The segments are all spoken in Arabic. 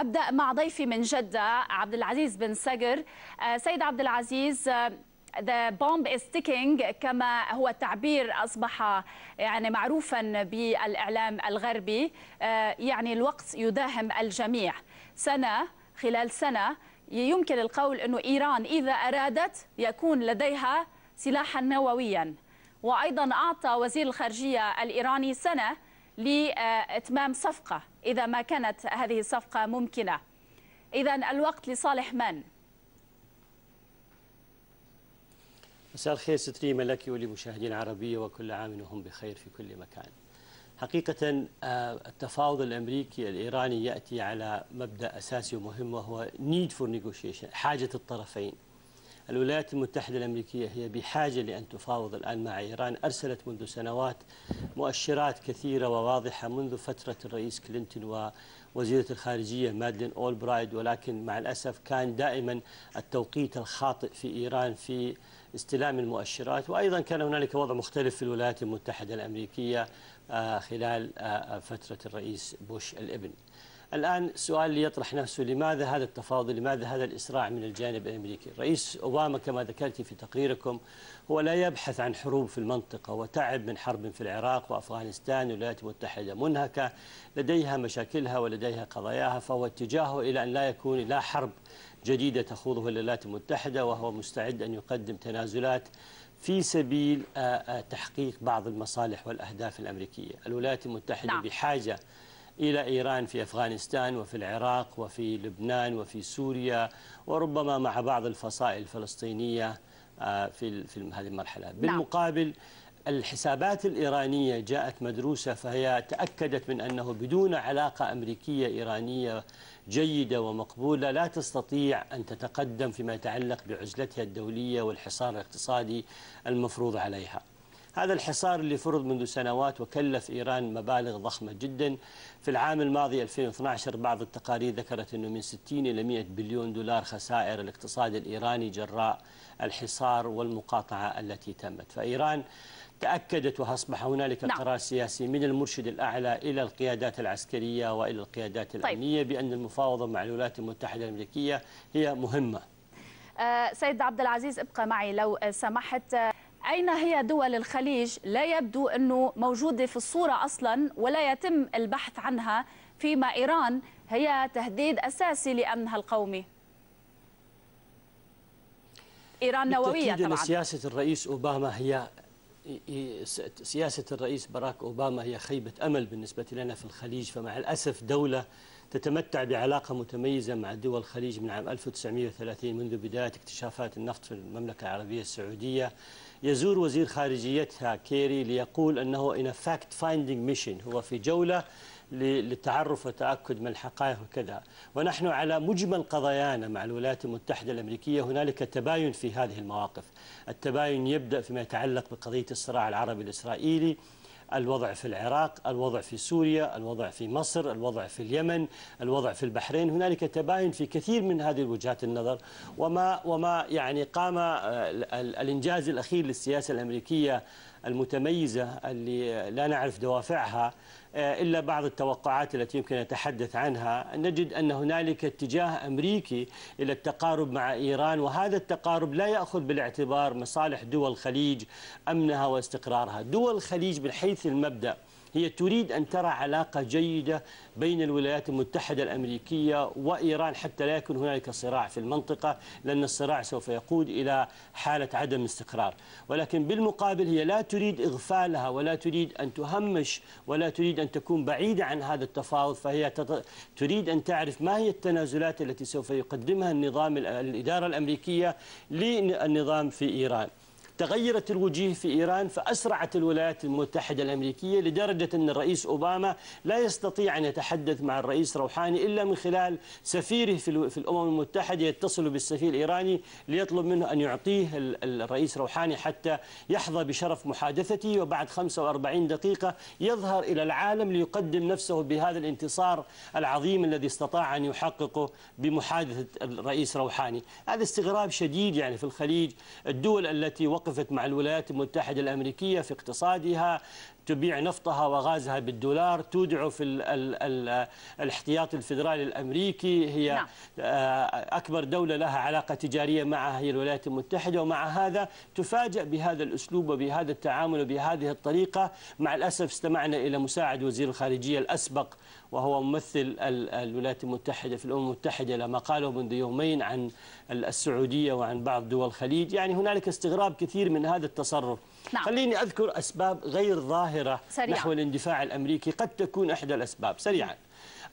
أبدأ مع ضيفي من جدة عبد العزيز بن سقر سيد عبد العزيز The bomb is ticking كما هو التعبير أصبح يعني معروفا بالإعلام الغربي. يعني الوقت يداهم الجميع. سنة خلال سنة يمكن القول أنه إيران إذا أرادت يكون لديها سلاحا نوويا. وأيضا أعطى وزير الخارجية الإيراني سنة لإتمام صفقة إذا ما كانت هذه الصفقة ممكنة. إذا الوقت لصالح من؟ مساء الخير ستريما لك ولمشاهدين العربية وكل عام وهم بخير في كل مكان. حقيقة التفاوض الأمريكي الإيراني يأتي على مبدأ أساسي ومهم وهو need for negotiation حاجة الطرفين. الولايات المتحدة الأمريكية هي بحاجة لأن تفاوض الآن مع إيران. أرسلت منذ سنوات مؤشرات كثيرة وواضحة منذ فترة الرئيس كلينتون ووزيرة الخارجية مادلين أولبرايد ولكن مع الأسف كان دائما التوقيت الخاطئ في إيران في استلام المؤشرات. وأيضا كان هنالك وضع مختلف في الولايات المتحدة الأمريكية خلال فترة الرئيس بوش الإبن. الآن السؤال اللي يطرح نفسه لماذا هذا التفاوض لماذا هذا الإسراع من الجانب الأمريكي؟ الرئيس أوباما كما ذكرت في تقريركم هو لا يبحث عن حروب في المنطقة وتعب من حرب في العراق وأفغانستان والولايات المتحدة منهكة لديها مشاكلها ولديها قضاياها فهو اتجاهه إلى أن لا يكون لا حرب جديدة تخوضه الولايات المتحدة وهو مستعد أن يقدم تنازلات في سبيل تحقيق بعض المصالح والأهداف الأمريكية. الولايات المتحدة نعم. بحاجة إلى إيران في أفغانستان وفي العراق وفي لبنان وفي سوريا وربما مع بعض الفصائل الفلسطينية في في هذه المرحلة. بالمقابل الحسابات الإيرانية جاءت مدروسة فهي تأكدت من أنه بدون علاقة أمريكية إيرانية جيدة ومقبولة لا تستطيع أن تتقدم فيما يتعلق بعزلتها الدولية والحصار الاقتصادي المفروض عليها. هذا الحصار اللي فرض منذ سنوات وكلف إيران مبالغ ضخمة جدا في العام الماضي 2012 بعض التقارير ذكرت أنه من 60 إلى 100 بليون دولار خسائر الاقتصاد الإيراني جراء الحصار والمقاطعة التي تمت فإيران تأكدت وأصبح هنالك نعم. قرار سياسي من المرشد الأعلى إلى القيادات العسكرية وإلى القيادات الأمنية طيب. بأن المفاوضة مع الولايات المتحدة الأمريكية هي مهمة أه سيد عبد العزيز ابقى معي لو سمحت أين هي دول الخليج لا يبدو أنه موجودة في الصورة أصلا ولا يتم البحث عنها فيما إيران هي تهديد أساسي لأمنها القومي؟ إيران نووية طبعا. سياسة الرئيس أوباما هي سياسة الرئيس باراك أوباما هي خيبة أمل بالنسبة لنا في الخليج فمع الأسف دولة تتمتع بعلاقة متميزة مع دول الخليج من عام 1930 منذ بداية اكتشافات النفط في المملكة العربية السعودية. يزور وزير خارجيتها كيري ليقول أنه in a fact finding mission هو في جولة للتعرف وتأكد من الحقائق وكذا. ونحن على مجمل قضايانا مع الولايات المتحدة الأمريكية هنالك تباين في هذه المواقف. التباين يبدأ فيما يتعلق بقضية الصراع العربي الإسرائيلي الوضع في العراق الوضع في سوريا الوضع في مصر الوضع في اليمن الوضع في البحرين هنالك تباين في كثير من هذه وجهات النظر. وما وما يعني قام الإنجاز الأخير للسياسة الأمريكية المتميزة اللي لا نعرف دوافعها إلا بعض التوقعات التي يمكن نتحدث عنها. نجد أن هنالك اتجاه أمريكي إلى التقارب مع إيران وهذا التقارب لا يأخذ بالاعتبار مصالح دول الخليج أمنها واستقرارها. دول الخليج من حيث المبدأ هي تريد أن ترى علاقة جيدة بين الولايات المتحدة الأمريكية وإيران حتى لا يكون هنالك صراع في المنطقة لأن الصراع سوف يقود إلى حالة عدم استقرار. ولكن بالمقابل هي لا تريد إغفالها ولا تريد أن تهمش ولا تريد أن تكون بعيدة عن هذا التفاوض فهي تريد أن تعرف ما هي التنازلات التي سوف يقدمها النظام الإدارة الأمريكية للنظام في إيران. تغيرت الوجيه في إيران فأسرعت الولايات المتحدة الأمريكية لدرجة أن الرئيس أوباما لا يستطيع أن يتحدث مع الرئيس روحاني إلا من خلال سفيره في الأمم المتحدة يتصل بالسفير الإيراني ليطلب منه أن يعطيه الرئيس روحاني حتى يحظى بشرف محادثته وبعد 45 دقيقة يظهر إلى العالم ليقدم نفسه بهذا الانتصار العظيم الذي استطاع أن يحققه بمحادثة الرئيس روحاني. هذا استغراب شديد يعني في الخليج الدول التي وقفت مع الولايات المتحدة الأمريكية في اقتصادها تبيع نفطها وغازها بالدولار تودع في ال ال ال الاحتياطي الفيدرالي الأمريكي. هي نعم. أكبر دولة لها علاقة تجارية معها هي الولايات المتحدة ومع هذا تفاجأ بهذا الأسلوب وبهذا التعامل وبهذه الطريقة. مع الأسف استمعنا إلى مساعد وزير الخارجية الأسبق وهو ممثل الولايات المتحدة في الأمم المتحدة لما قاله منذ يومين عن السعودية وعن بعض دول الخليج. يعني هنالك استغراب كثير من هذا التصرف. نعم. خليني أذكر أسباب غير ظاهرة سريعا. نحو الاندفاع الأمريكي. قد تكون إحدى الأسباب. سريعا.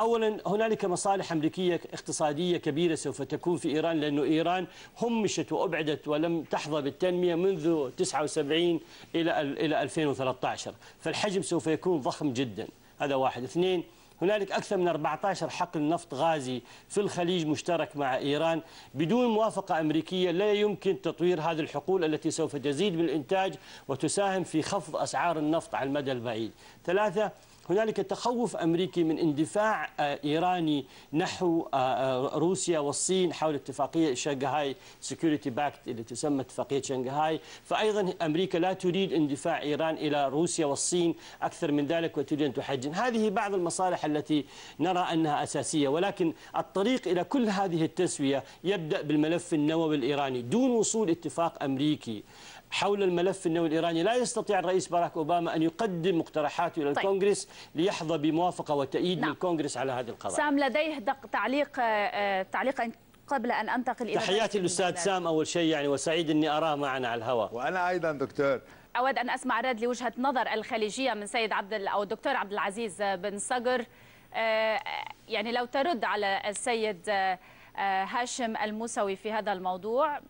اولا هنالك مصالح أمريكية اقتصادية كبيرة سوف تكون في إيران لأنه إيران همشت وأبعدت ولم تحظى بالتنمية منذ 79 إلى إلى 2013 فالحجم سوف يكون ضخم جدا. هذا واحد. اثنين هنالك أكثر من 14 حقل نفط غازي في الخليج مشترك مع إيران بدون موافقة أمريكية لا يمكن تطوير هذه الحقول التي سوف تزيد بالإنتاج وتساهم في خفض أسعار النفط على المدى البعيد. ثلاثة هنالك تخوف أمريكي من اندفاع آه، إيراني نحو آه، آه، روسيا والصين حول اتفاقية شنغهاي security pact اللي تسمى اتفاقية شنغهاي. فأيضا أمريكا لا تريد اندفاع إيران إلى روسيا والصين أكثر من ذلك وتريد أن تحجم. هذه بعض المصالح التي نرى أنها أساسية ولكن الطريق إلى كل هذه التسوية يبدأ بالملف النووي الإيراني دون وصول اتفاق أمريكي. حول الملف النووي الإيراني. لا يستطيع الرئيس باراك أوباما أن يقدم مقترحاته إلى طيب. الكونغرس ليحظى بموافقة وتأييد نعم. من الكونغرس على هذه القضايا. سام لديه دق تعليق آه، تعليقا قبل أن أنتقل إلى تحياتي الأستاذ سام أول شيء يعني وسعيد أني أراه معنا على الهواء. وأنا أيضا دكتور. أود أن أسمع رد لوجهة نظر الخليجية من سيد عبد أو الدكتور عبد العزيز بن صقر. آه، يعني لو ترد على السيد آه، هاشم الموسوي في هذا الموضوع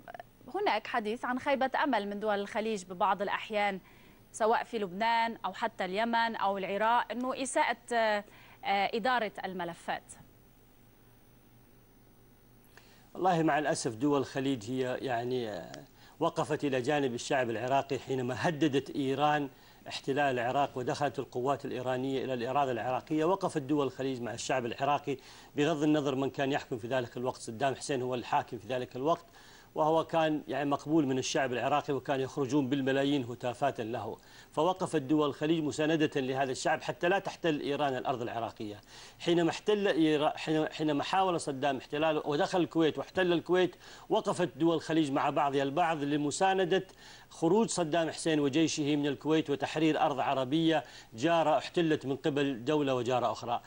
هناك حديث عن خيبة أمل من دول الخليج ببعض الأحيان سواء في لبنان أو حتى اليمن أو العراق أنه إساءة آه، إدارة الملفات. والله مع الأسف دول الخليج هي يعني آه، وقفت إلى جانب الشعب العراقي حينما هددت إيران احتلال العراق ودخلت القوات الإيرانية إلى الإرادة العراقية. وقفت دول الخليج مع الشعب العراقي بغض النظر من كان يحكم في ذلك الوقت صدام حسين هو الحاكم في ذلك الوقت. وهو كان يعني مقبول من الشعب العراقي وكان يخرجون بالملايين هتافات له. فوقفت دول الخليج مساندة لهذا الشعب حتى لا تحتل إيران الأرض العراقية. حينما احتل حينما حاول صدام احتلاله ودخل الكويت واحتل الكويت وقفت دول الخليج مع بعضها البعض لمساندة خروج صدام حسين وجيشه من الكويت وتحرير أرض عربية جارة احتلت من قبل دولة وجارة أخرى.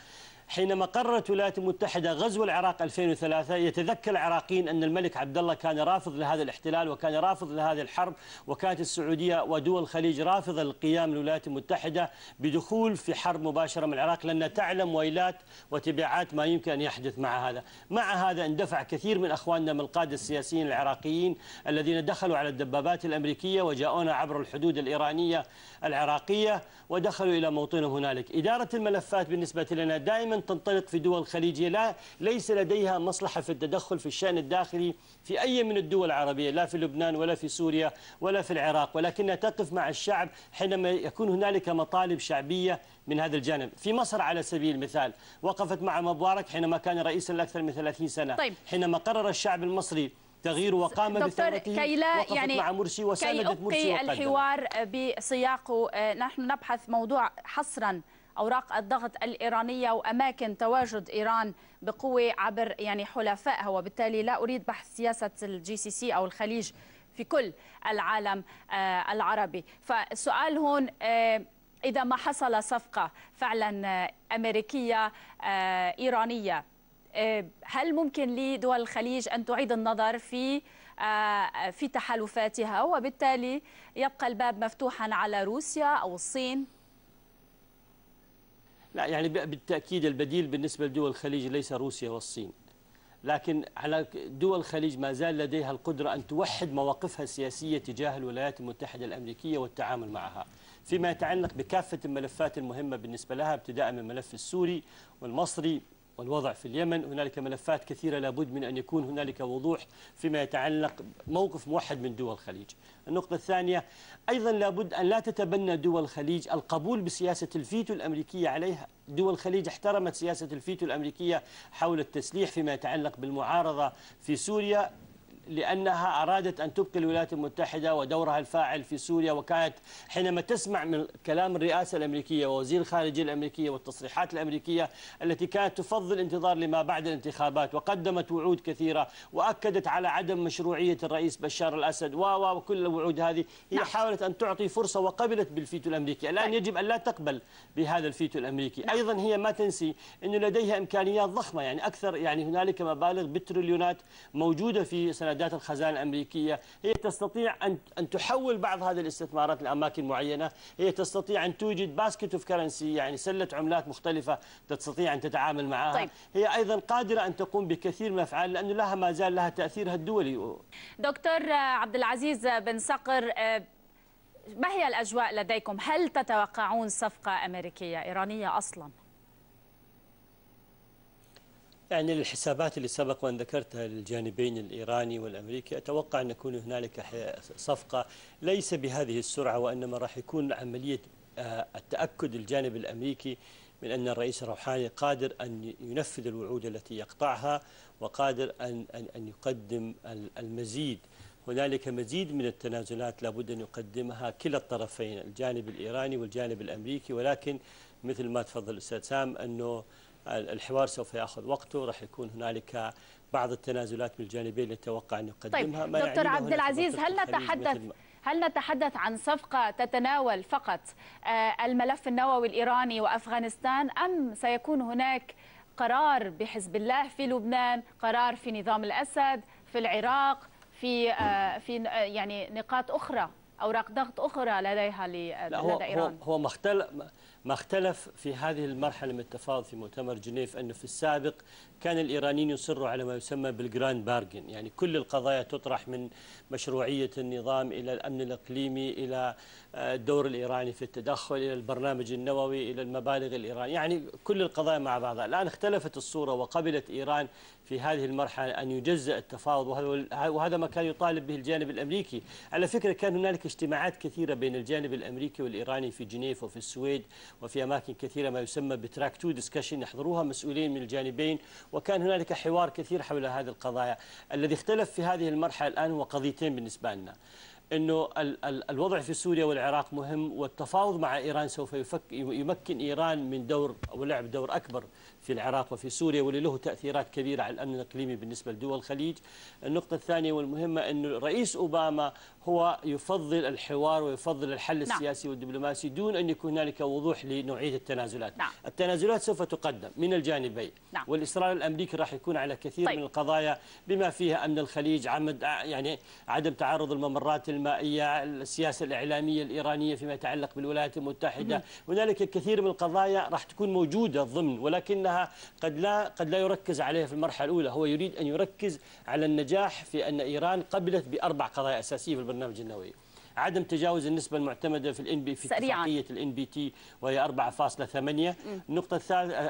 حينما قررت الولايات المتحدة غزو العراق 2003 يتذكر العراقيين أن الملك عبد الله كان رافض لهذا الاحتلال وكان رافض لهذه الحرب وكانت السعودية ودول الخليج رافضة للقيام الولايات المتحدة بدخول في حرب مباشرة من العراق لأنها تعلم ويلات وتبعات ما يمكن أن يحدث مع هذا. مع هذا اندفع كثير من أخواننا من القادة السياسيين العراقيين الذين دخلوا على الدبابات الأمريكية وجاءونا عبر الحدود الإيرانية العراقية ودخلوا إلى موطنهم هنالك. إدارة الملفات بالنسبة لنا دائما تنطلق في دول الخليجية لا ليس لديها مصلحة في التدخل في الشأن الداخلي في أي من الدول العربية لا في لبنان ولا في سوريا ولا في العراق ولكنها تقف مع الشعب حينما يكون هنالك مطالب شعبية من هذا الجانب في مصر على سبيل المثال وقفت مع مبارك حينما كان رئيسا لأكثر من 30 سنة طيب. حينما قرر الشعب المصري تغيير وقام بثورته كي لا يعني مع مرسي وساندت مرسي وقدم. الحوار بسياقه نحن نبحث موضوع حصرا أوراق الضغط الإيرانية وأماكن تواجد إيران بقوة عبر يعني حلفائها وبالتالي لا أريد بحث سياسة ال GCC أو الخليج في كل العالم آه، العربي. فالسؤال هون آه، إذا ما حصل صفقة فعلا أمريكية إيرانية هل ممكن لدول الخليج أن تعيد النظر في في تحالفاتها؟ وبالتالي يبقى الباب مفتوحا على روسيا أو الصين. لا يعني بالتأكيد البديل بالنسبة لدول الخليج ليس روسيا والصين. لكن على دول الخليج ما زال لديها القدرة أن توحد مواقفها السياسية تجاه الولايات المتحدة الأمريكية والتعامل معها. فيما يتعلق بكافة الملفات المهمة بالنسبة لها ابتداء من الملف السوري والمصري والوضع في اليمن هنالك ملفات كثيرة لابد من أن يكون هنالك وضوح فيما يتعلق موقف موحد من دول الخليج. النقطة الثانية أيضا لابد أن لا تتبنى دول الخليج القبول بسياسة الفيتو الأمريكية عليها. دول الخليج احترمت سياسة الفيتو الأمريكية حول التسليح فيما يتعلق بالمعارضة في سوريا. لأنها أرادت أن تبقي الولايات المتحدة ودورها الفاعل في سوريا وكانت حينما تسمع من كلام الرئاسة الأمريكية ووزير الخارجية الأمريكية والتصريحات الأمريكية التي كانت تفضل الانتظار لما بعد الانتخابات وقدمت وعود كثيرة وأكدت على عدم مشروعية الرئيس بشار الأسد وكل الوعود هذه هي نعم. حاولت أن تعطي فرصة وقبلت بالفيتو الأمريكي الآن طيب. يجب أن لا تقبل بهذا الفيتو الأمريكي نعم. أيضا هي ما تنسي أنه لديها إمكانيات ضخمة يعني أكثر يعني هنالك مبالغ بالتريليونات موجودة في سندات الخزانة الأمريكية هي تستطيع أن أن تحول بعض هذه الاستثمارات لأماكن معينة هي تستطيع أن توجد basket of currency يعني سلة عملات مختلفة تستطيع أن تتعامل معها طيب. هي أيضا قادرة أن تقوم بكثير من الأفعال لأنه لها ما زال لها تأثيرها الدولي دكتور عبد العزيز بن صقر آه، ما هي الأجواء لديكم؟ هل تتوقعون صفقة أمريكية إيرانية أصلا؟ يعني للحسابات اللي سبق وأن ذكرتها للجانبين الإيراني والأمريكي أتوقع أن يكون هنالك صفقة ليس بهذه السرعة وإنما راح يكون عملية آه، التأكد الجانب الأمريكي من أن الرئيس الروحاني قادر أن ينفذ الوعود التي يقطعها وقادر أن أن أن يقدم ال- المزيد. هنالك مزيد من التنازلات لابد أن يقدمها كلا الطرفين الجانب الإيراني والجانب الأمريكي ولكن مثل ما تفضل الأستاذ سام أنه الحوار سوف ياخذ وقته راح يكون هنالك بعض التنازلات من الجانبين اللي نتوقع ان طيب يقدمها ما دكتور عبد العزيز هل نتحدث ما- هل نتحدث عن صفقة تتناول فقط آه، الملف النووي الإيراني وأفغانستان أم سيكون هناك قرار بحزب الله في لبنان قرار في نظام الأسد في العراق في آه، في آه، يعني نقاط أخرى أوراق ضغط أخرى لديها هو لدى هو إيران؟ هو ما اختلف ما اختلف في هذه المرحلة من التفاوض في مؤتمر جنيف أنه في السابق كان الإيرانيين يصروا على ما يسمى بال grand bargain يعني كل القضايا تطرح من مشروعية النظام إلى الأمن الإقليمي إلى آه، الدور الإيراني في التدخل إلى البرنامج النووي إلى المبالغ الإيرانية يعني كل القضايا مع بعضها. الآن اختلفت الصورة وقبلت إيران في هذه المرحلة أن يجزأ التفاوض وهذا ما كان يطالب به الجانب الأمريكي. على فكرة كان هنالك اجتماعات كثيرة بين الجانب الأمريكي والإيراني في جنيف وفي السويد وفي أماكن كثيرة ما يسمى ب track two discussion يحضروها مسؤولين من الجانبين وكان هنالك حوار كثير حول هذه القضايا. الذي اختلف في هذه المرحلة الآن هو قضيتين بالنسبة لنا. إنه ال ال الوضع في سوريا والعراق مهم والتفاوض مع إيران سوف يمكن إيران من دور أو لعب دور أكبر في العراق وفي سوريا واللي له تأثيرات كبيرة على الأمن الإقليمي بالنسبة لدول الخليج. النقطة الثانية والمهمة انه الرئيس أوباما هو يفضل الحوار ويفضل الحل نعم. السياسي والدبلوماسي دون أن يكون هنالك وضوح لنوعية التنازلات. نعم. التنازلات سوف تقدم من الجانبين نعم. والإصرار الأمريكي راح يكون على كثير طيب. من القضايا بما فيها أمن الخليج عمد يعني عدم تعرض الممرات المائية السياسة الإعلامية الإيرانية فيما يتعلق بالولايات المتحدة هنالك كثير من القضايا راح تكون موجودة ضمن ولكنها قد لا قد لا يركز عليها في المرحلة الأولى. هو يريد أن يركز على النجاح في أن إيران قبلت بأربع قضايا أساسية في البرنامج النووي. عدم تجاوز النسبة المعتمدة في ال NPT. اتفاقية ال NPT وهي 4.8 النقطة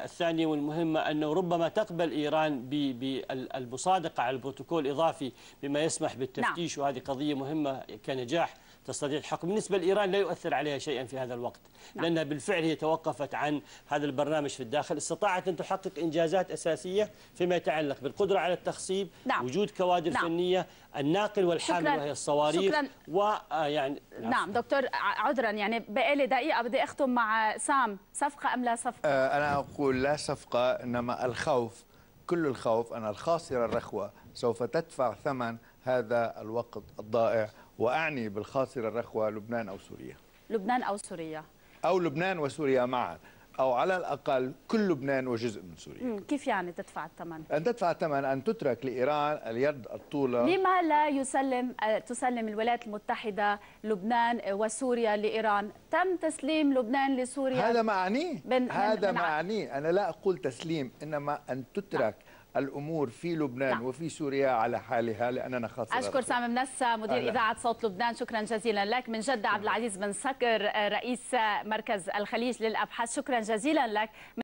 الثانية والمهمة أنه ربما تقبل إيران بالمصادقه على البروتوكول الإضافي بما يسمح بالتفتيش وهذه قضية مهمة كنجاح تستطيع الحكم بالنسبة لإيران لا يؤثر عليها شيئا في هذا الوقت نعم. لأنها بالفعل هي توقفت عن هذا البرنامج في الداخل استطاعت أن تحقق إنجازات أساسية فيما يتعلق بالقدرة على التخصيب نعم. وجود كوادر نعم. فنية الناقل والحامل شكراً. وهي الصواريخ شكراً. ويعني نعم دكتور عذرا يعني بقالي دقيقة بدي أختم مع سام. صفقة أم لا صفقة؟ آه، أنا أقول لا صفقة إنما الخوف كل الخوف أن الخاسرة الرخوة سوف تدفع ثمن هذا الوقت الضائع وأعني بالخاسرة الرخوة لبنان أو سوريا. لبنان أو سوريا. أو لبنان وسوريا معا. أو على الأقل كل لبنان وجزء من سوريا. كيف يعني تدفع الثمن؟ أن تدفع الثمن أن تترك لإيران اليد الطولة. لما لا يسلم آه، تسلم الولايات المتحدة لبنان وسوريا لإيران؟ تم تسليم لبنان لسوريا؟ هذا ما أعنيه هذا ما أعنيه أنا لا أقول تسليم إنما أن تترك الأمور في لبنان نعم. وفي سوريا على حالها لأننا خاسرة أشكر سامي منسى مدير أهلا. إذاعة صوت لبنان شكرا جزيلا لك من جدة عبد العزيز بن سكر آه، رئيس مركز الخليج للأبحاث شكرا جزيلا لك